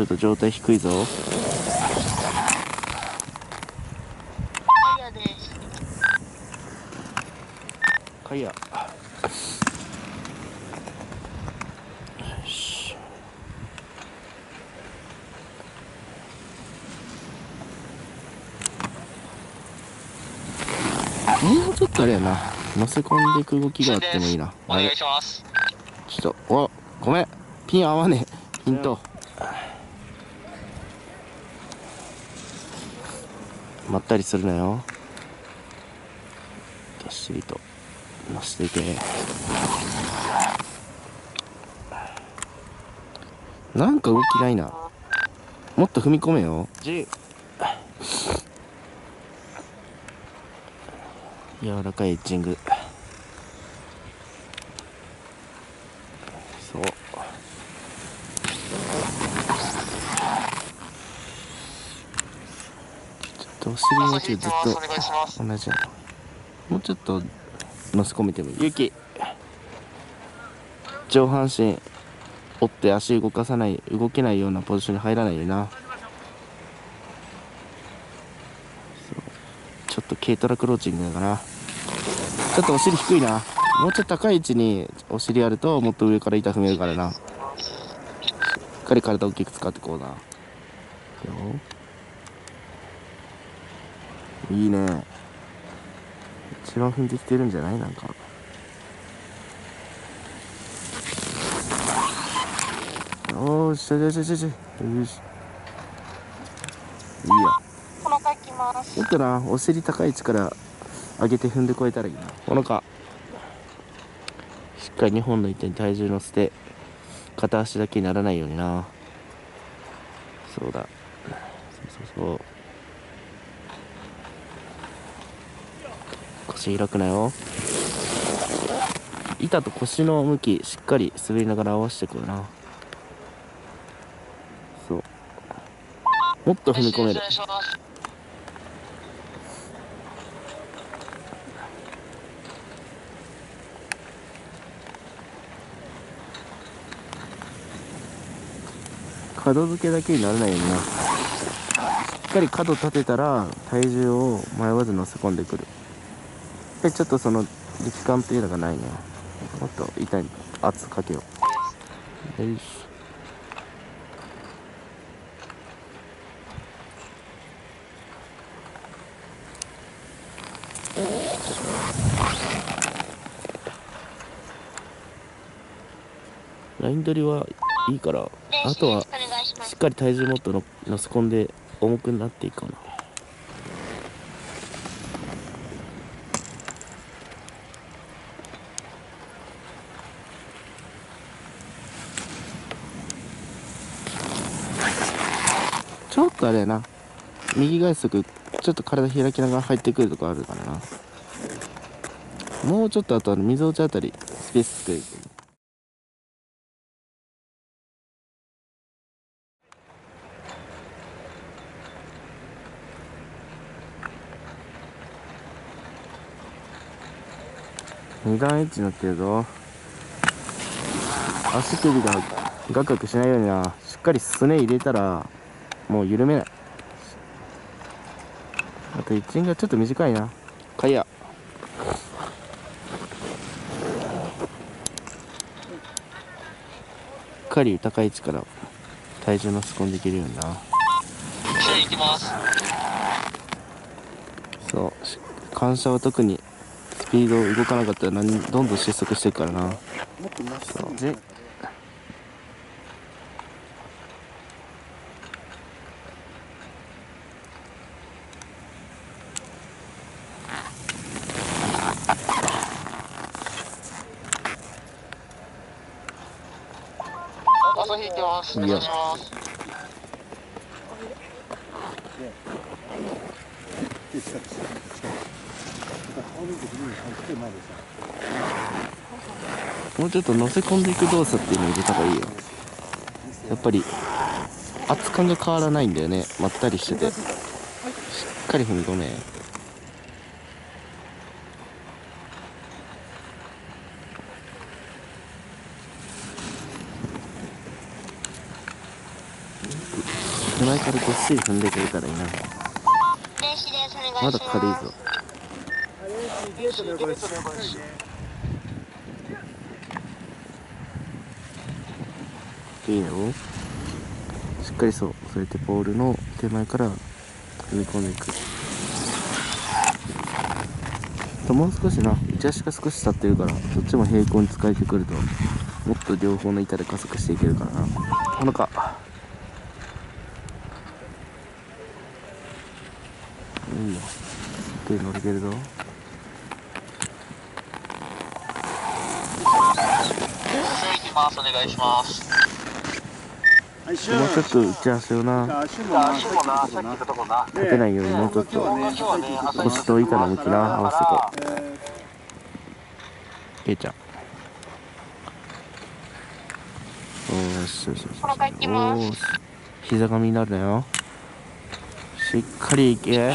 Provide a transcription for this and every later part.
ちょっと状態低いぞ。タイヤです。かいやよし。もうちょっとあれやな。乗せ込んでいく動きがあってもいいな。お願いします。ちょっとおごめん。ピン合わねえ。ピンとまったりするなよ。どっしりと乗せていけ。なんか動きないな。もっと踏み込めよ。10柔らかいエッジングそうちょっとずっと。同じもうちょっと乗せ込めてもいい？ゆき上半身折って足動かさない動けないようなポジションに入らないよな。ちょっと軽トラクローチングだから。ちょっとお尻低いな。もうちょっと高い位置にお尻あるともっと上から板踏めるからな。しっかり体大きく使ってこうな。よ。いいね。一番踏んできてるんじゃない？なんか。おーしよしよしよし。よし。いいや。この回来ます。もっとなお尻高い位置から上げて踏んでこえたらいいな。このか。しっかり2本の板に体重乗せて片足だけにならないようにな。そうだ。そうそうそう腰開くなよ。板と腰の向きしっかり滑りながら合わせてくるな。そう。もっと踏み込める。し。角付けだけにならないようにな。しっかり角立てたら体重を迷わず乗せ込んでくる。ちょっとその力感っていうのがないね。もっと板に圧かけよう。よいしライン取りはいいからあとはしっ。かり体重もっとの乗せ込んで重くなっていいかな。あれやな。右外足ちょっと体開きながら入ってくるとこあるからな。もうちょっとあとあの溝落ちあたりスペース作る二段エッジになってるぞ。足首がガクガクしないようにな。しっかりすね入れたら。もう緩めない。あと一員がちょっと短いな。かいやしっかり高い位置から体重のせ込んでいけるようにな。一緒に行きます。そう。し感謝は特にスピード動かなかったら何どんどん失速していくからなもっとまっすぐで朝日行きます。お願いします。で近く近く近く顔見てくるに入って前でさもうちょっと乗せ込んでいく動作っていうのを入れた方がいいよ。やっぱり圧感が変わらないんだよね。まったりしてて。しっかり踏み込め。前からどっしり踏んでくれたらいいな。まだ軽いぞ。しっかりねいいよしっかりそう。そうやってポールの手前から踏み込んでいく。ともう少しな。内足が少し立ってるからそっちも平行に使えてくるともっと両方の板で加速していけるからな。ほのかいいよゆっくり乗れてるぞお願いします。もうちょっと内足をな。足もな足もなさっき言ったとこな。立てないようにもうちょっと。腰と板の向きな合わせて。こうえけいちゃん。おーしよしよしおーし膝がみになるなよ。しっかりいけ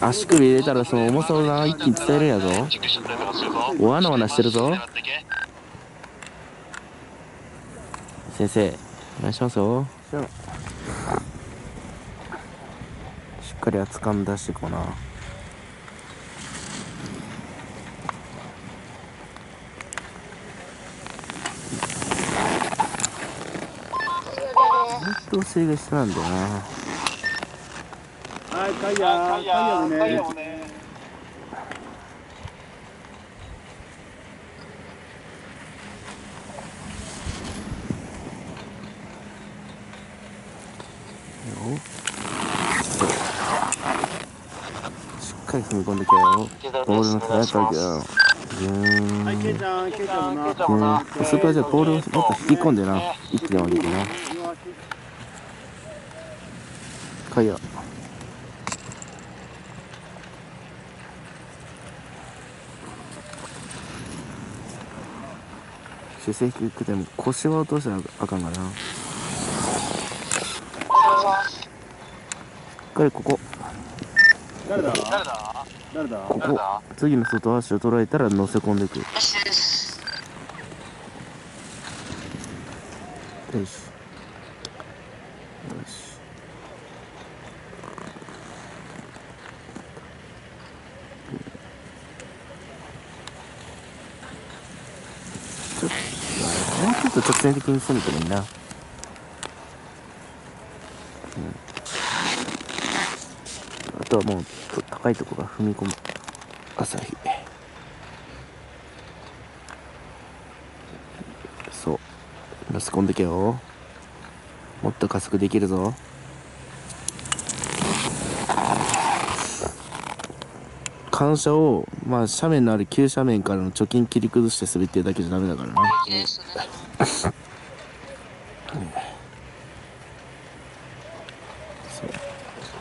足首入れたらその重さをな一気に伝えるんやぞ。おわなわなしてるぞ。先生お願いしますよ。しっかり厚感出していこうな。本当性が一緒なんだよないタイヤタイヤもね。よ。しっかり踏み込んでけよ。ボールの背中がギューンはいケイちゃんケイちゃんもな。そこはじゃあボールをもっと引き込んでな。一気に上げてな。かいや姿勢低くても腰は落としたらあかんがな。しっかりここ。誰だ？誰だ？誰だ？ここ。次の外足を捉えたら乗せ込んでいくよし。よしちょっともうちょっと直線的に攻めてもいいな、うん、あとはもうと高いところが踏み込む。朝日。そう。乗せ込んでけよ。もっと加速できるぞ。感謝をまあ斜面のある急斜面からの貯金切り崩して滑ってるだけじゃダメだからな。そう。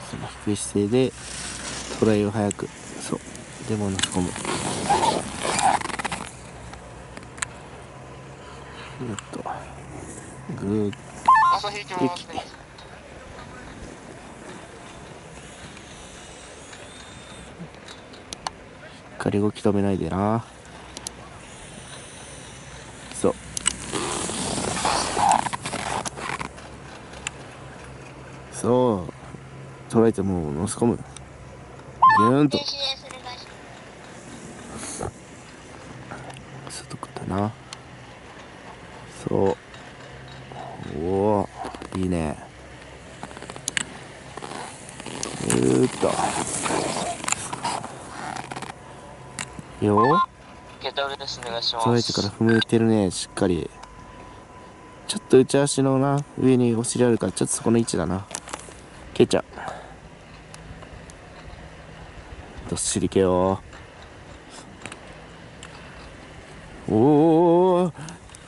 その低い姿勢でトライを早く。そう。でも乗せ込む。よっと。グー朝日行きますしっかり動き止めないでな。そう。そう。捉えてもう乗せ込む。ギューンと。外くったな。そう。おおいいねうーっとよゲです。お願いします。捉えてから踏めてるね。しっかり。ちょっと内足のな上にお尻あるからちょっとそこの位置だな。けいちゃん。どっしりけよ。おー。おー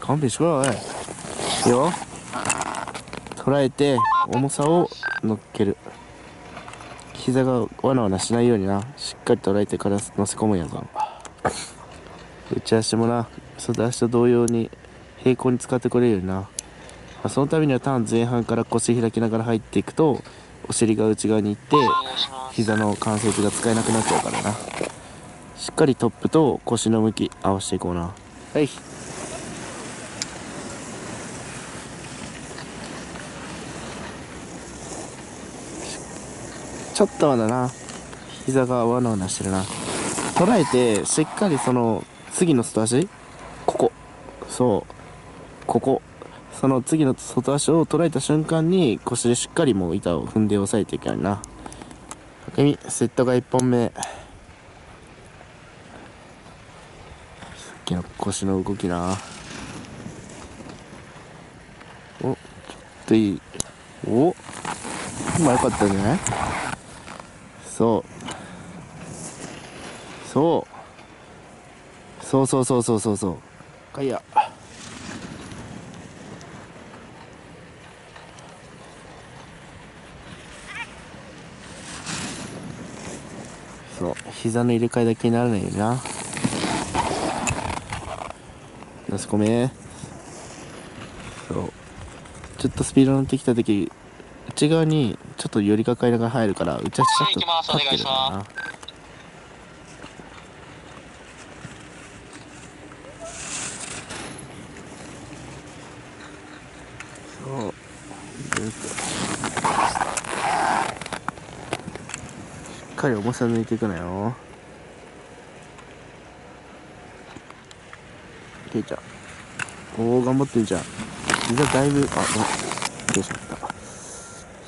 勘弁してくれいい。よ。捉えて重さを乗っける。膝がわなわなしないようにな。しっかり捉えてから乗せ込むんやぞ内足もな。外足と同様に平行に使ってくれるよな、まあそのためにはターン前半から腰開きながら入っていくとお尻が内側に行って膝の関節が使えなくなっちゃうからな。しっかりトップと腰の向き合わせていこうな。はい。ちょっとまだな。膝がわなわなしてるな。捉えてしっかりその次の外足？ここ。そう。ここ。その次の外足を捉えた瞬間に腰でしっかりもう板を踏んで押さえていけないな。明美セットが1本目。さっきの腰の動きな。おちょっといい。お今良かったんじゃない？そう。そう。そうそうそうそうそうそう。かいやそう。膝の入れ替えだけにならないよな。よしごめんそう。ちょっとスピード乗ってきた時内側にちょっと寄りかかりながら入るから内足ちょっと立ってるんだよなそうぐーっとしっかり重さ抜いていくのよ。けいちゃんおお頑張ってんじゃん。膝だいぶあごめんどうしまった。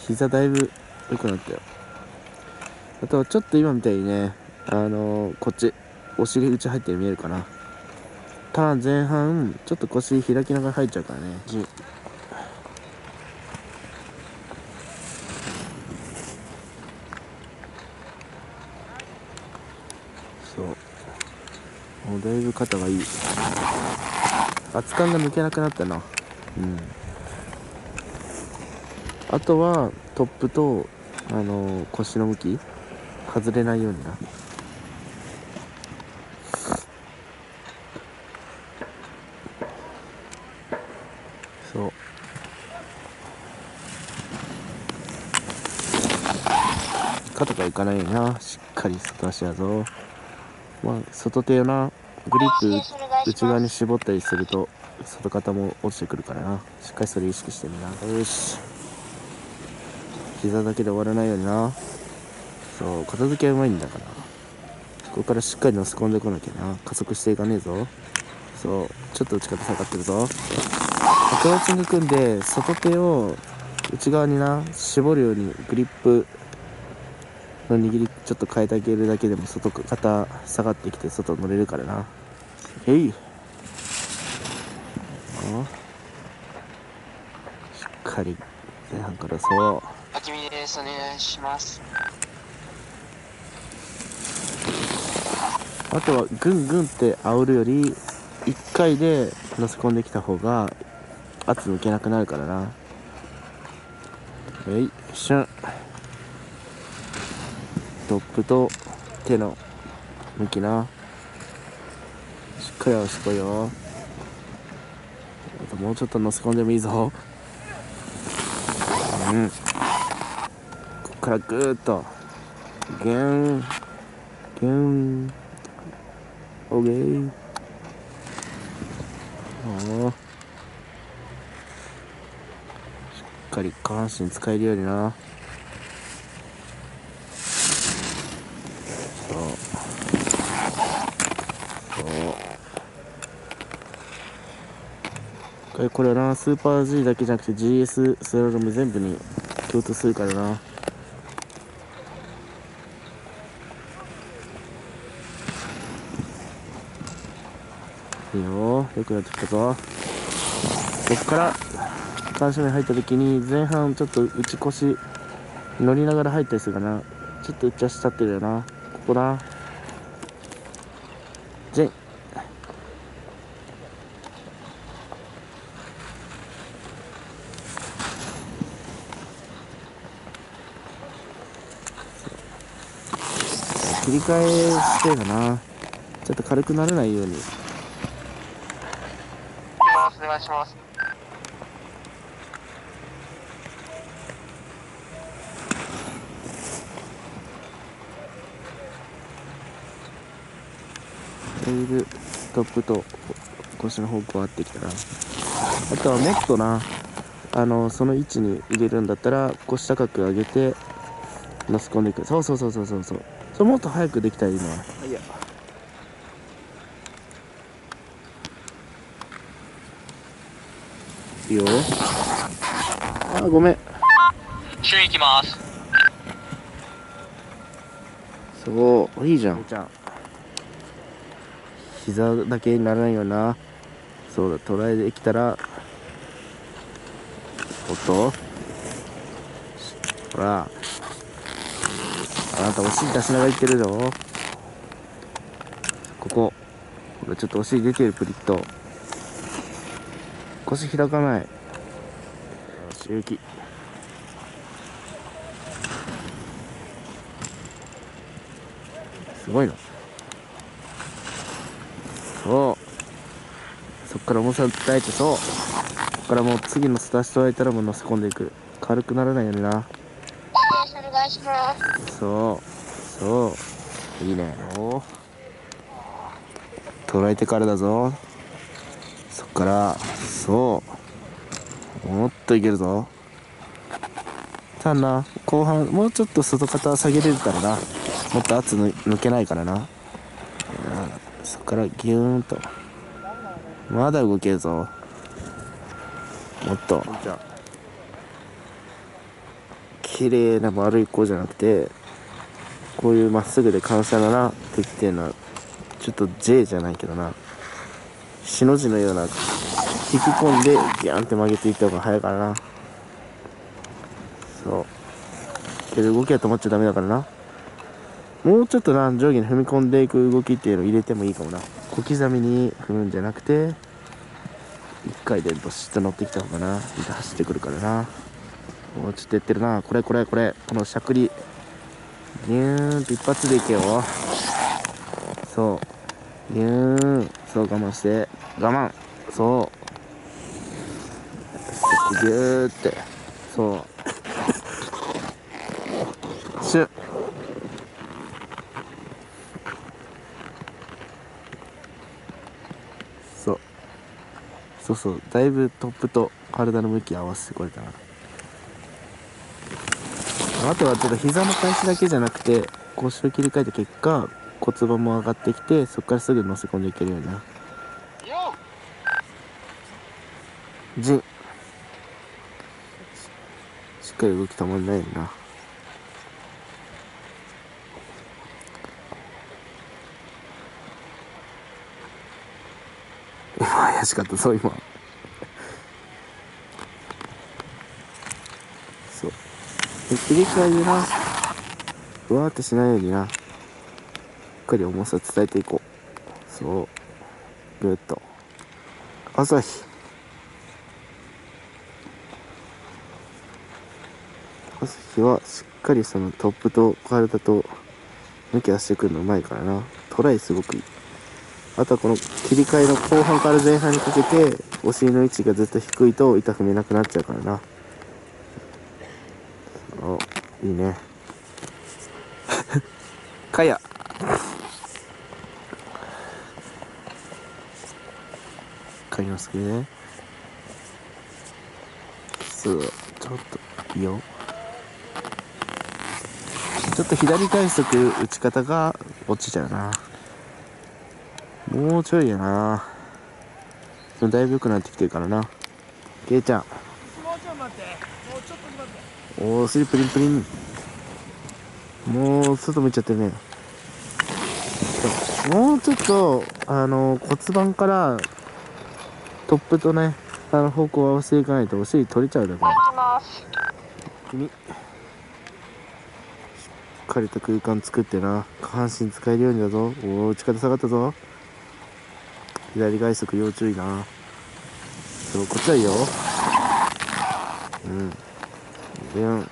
膝だいぶ良くなったよ。あとはちょっと今みたいにねあのーこっちお尻内入ってる見えるかな。ターン前半ちょっと腰開きながら入っちゃうからねじそうもうだいぶ肩がいい。圧感が抜けなくなったな。うん。あとはトップとあの腰の向き外れないようにな。そう。肩がいかないよな。しっかり外足やぞ。まあ外手をな。グリップ内側に絞ったりすると外肩も落ちてくるからな。しっかりそれ意識してみな。よし。膝だけで終わらないようにな。そう片付けはうまいんだから。ここからしっかり乗せ込んでこなきゃな。加速していかねえぞ。そうちょっと内肩下がってるぞ。アプローチング組んで外手を内側にな。絞るようにグリップの握りちょっと変えてあげるだけでも外肩下がってきて外乗れるからな。えい。あ。しっかり。前半からそう。あきみです。お願いします。あとはグングンって煽るより1回で乗せ込んできた方が圧抜けなくなるからな。はい。シュントップと手の向きな。しっかり合わせてこいよ。あともうちょっと乗せ込んでもいいぞ。うん。こっからグーッと。ギュン。ギュン。オーケー。おー。しっかり下半身使えるようになそうそうこれこれはなスーパー G だけじゃなくて GS スラローム全部に共通するからな。いいよ。よくなってきたぞ。こっから3周目入った時に前半ちょっと内腰乗りながら入ったりするかな。ちょっと内足立ってるよな。ここだ切り替えしてかな。ちょっと軽くならないように。お願いします。だいぶトップと腰の方向合ってきたな。あとはもっとな。あのその位置に入れるんだったら腰高く上げて乗せ込んでいく。そうそうそうそうそうそうそれもっと早くできたらいいな。はいや。いいよ。あごめん。注意行きます。そう。いいじゃん。ちゃん。膝だけにならないよな。そうだ捉えできたら。おっと。ほらあなたお尻出しながらいってるぞ。ここ。ほらちょっとお尻出てるプリッと腰開かない。よし勇気すごいな。そう。そっから重さ伝えてそう。こっからもう次のスタートえたらもう乗せ込んでいく。軽くならないようにな。します。そうそう。いいね。お捉えてからだぞ。そっからそう。もっといけるぞ。ただな後半もうちょっと外肩下げれたらな。もっと圧抜けないからな、そっからギューンと。まだ動けるぞ。もっと。じゃ綺麗な丸い子じゃなくてこういうまっすぐで感謝だな敵っていうのはちょっと J じゃないけどなしの字のような引き込んでギャンって曲げていった方が早いからな。そう。けど動きは止まっちゃダメだからな。もうちょっとな上下に踏み込んでいく動きっていうのを入れてもいいかもな。小刻みに踏むんじゃなくて一回でドシッと乗ってきた方がな。走ってくるからな。もうちょっとやってるな。これこれこれ。このしゃくり。ギューンって一発でいけよ。そう。ギューン。そう我慢して。我慢。そう。ギューって。そう。シュッ。そう。そうそう。だいぶトップと体の向き合わせてこれたな。あとはちょっと膝の返しだけじゃなくて腰を切り替えた結果骨盤も上がってきてそこからすぐ乗せ込んでいけるようにな。よ陣しっかり動き止まんないようにな今怪しかったそう今そうで切り替えでな。ふわーってしないようにな。しっかり重さ伝えていこう。そう。ぐっと。朝日。朝日はしっかりそのトップと体と向き合わせてくるのうまいからな。トライすごくいい。あとはこの切り替えの後半から前半にかけてお尻の位置がずっと低いと痛く見なくなっちゃうからな。いいね。かや。かりますけどね。そう。ちょっといいよ。ちょっと左体側打ち方が落ちちゃうな。もうちょいやな。だいぶ良くなってきてるからな。けいちゃんもうちょい待ってもうちょっと待っておおスリプリンプリン。もう外向いちゃってるね。もうちょっとあの骨盤からトップとねあの方向を合わせていかないとお尻取れちゃうだから。君しっかりと空間作ってな。下半身使えるようにだぞ。おお力下がったぞ。左外側要注意な。そうこっちはいいよ。うんビュン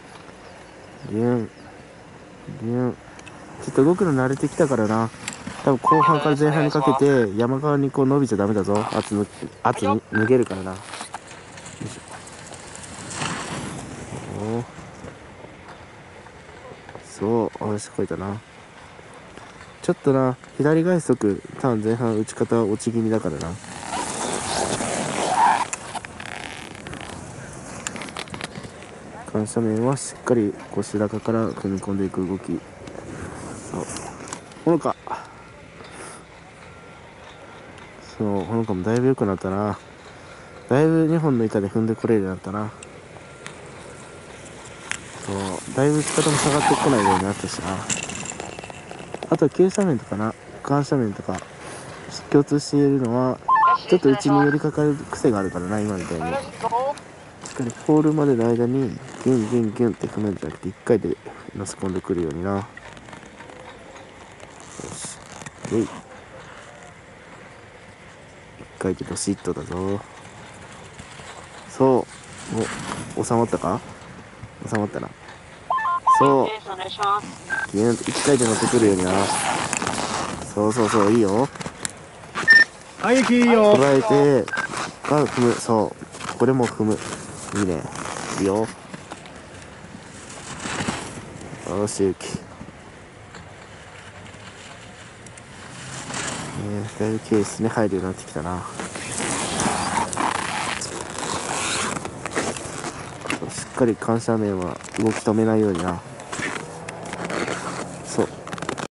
ビュンビュンちょっと動くの慣れてきたからな。多分後半から前半にかけて山側にこう伸びちゃダメだぞ。圧抜圧に脱げるからな。よいしょ。おー。そう。あれしてこいたな。ちょっとな。左外側多分前半打ち方落ち気味だからな緩斜面はしっかり腰高から踏み込んでいく動き。そう。ほのか。そうほのかもだいぶ良くなったな。だいぶ2本の板で踏んでこれるようになったな。そう。だいぶ打ち方も下がってこないようになったしな。あとは急斜面とかな。緩斜面とか。共通しているのはちょっと内に寄りかかる癖があるからな今みたいに。しっかりポールまでの間にギュンギュンギュンって踏むんじゃなくて1回で乗せ込んでくるようにな。よし。えい1回でドシッとだぞ。そう。お収まったか？収まったな。そう。ギュンと1回で乗ってくるようにな。そうそうそういいよ。はいいいよ。捉えてが踏む。そう。これも踏む。いいね。いいよ楽しゆき。えー、だいぶケースに入るようになってきたな。そうしっかり緩斜面は動き止めないようにな。